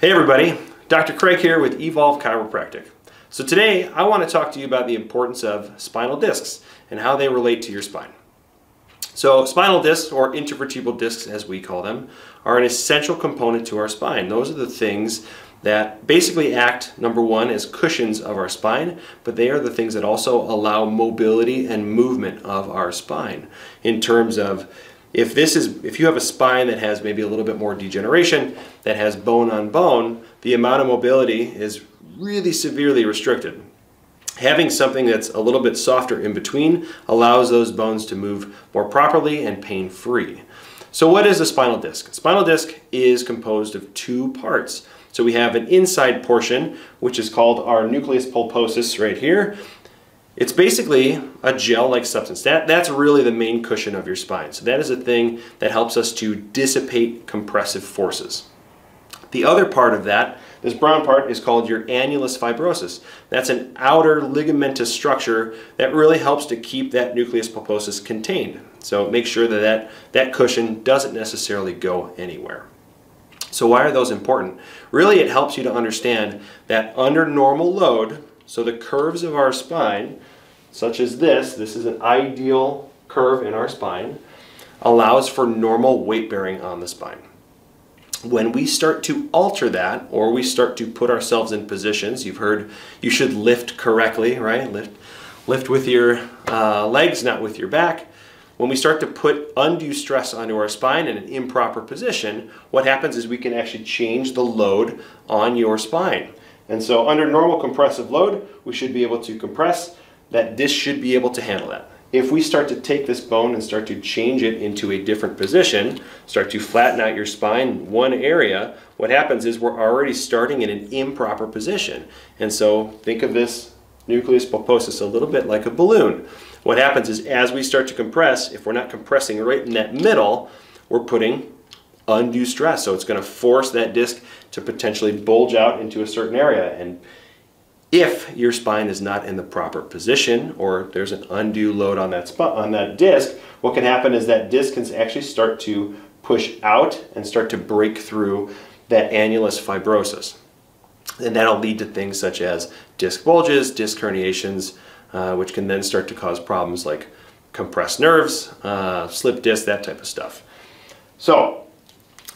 Hey everybody, Dr. Craig here with Evolve Chiropractic. So today I want to talk to you about the importance of spinal discs and how they relate to your spine. So spinal discs, or intervertebral discs as we call them, are an essential component to our spine. Those are the things that basically act, number one, as cushions of our spine, but they are the things that also allow mobility and movement of our spine in terms of if this is, if you have a spine that has maybe a little bit more degeneration, that has bone on bone, the amount of mobility is really severely restricted. Having something that's a little bit softer in between allows those bones to move more properly and pain-free. So what is a spinal disc? A spinal disc is composed of two parts. So we have an inside portion, which is called our nucleus pulposus right here, it's basically a gel-like substance. That, that's really the main cushion of your spine. So that is a thing that helps us to dissipate compressive forces. The other part of that, this brown part, is called your annulus fibrosus. That's an outer ligamentous structure that really helps to keep that nucleus pulposus contained. So make sure that, that that cushion doesn't necessarily go anywhere. So why are those important? Really, it helps you to understand that under normal load, so the curves of our spine, such as this, this is an ideal curve in our spine, allows for normal weight bearing on the spine. When we start to alter that, or we start to put ourselves in positions, you've heard you should lift correctly, right? Lift, lift with your uh, legs, not with your back. When we start to put undue stress onto our spine in an improper position, what happens is we can actually change the load on your spine. And so under normal compressive load, we should be able to compress. That this should be able to handle that. If we start to take this bone and start to change it into a different position, start to flatten out your spine one area, what happens is we're already starting in an improper position. And so think of this nucleus pulposus a little bit like a balloon. What happens is as we start to compress, if we're not compressing right in that middle, we're putting undue stress. So it's going to force that disc to potentially bulge out into a certain area. And if your spine is not in the proper position or there's an undue load on that spot on that disc, what can happen is that disc can actually start to push out and start to break through that annulus fibrosus. And that'll lead to things such as disc bulges, disc herniations, uh, which can then start to cause problems like compressed nerves, uh, slip disc, that type of stuff. So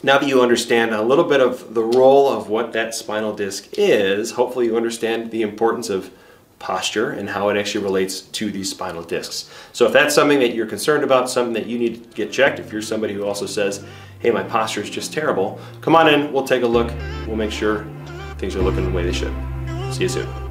now that you understand a little bit of the role of what that spinal disc is, hopefully you understand the importance of posture and how it actually relates to these spinal discs. So if that's something that you're concerned about, something that you need to get checked, if you're somebody who also says, hey, my posture is just terrible, come on in, we'll take a look, we'll make sure things are looking the way they should. See you soon.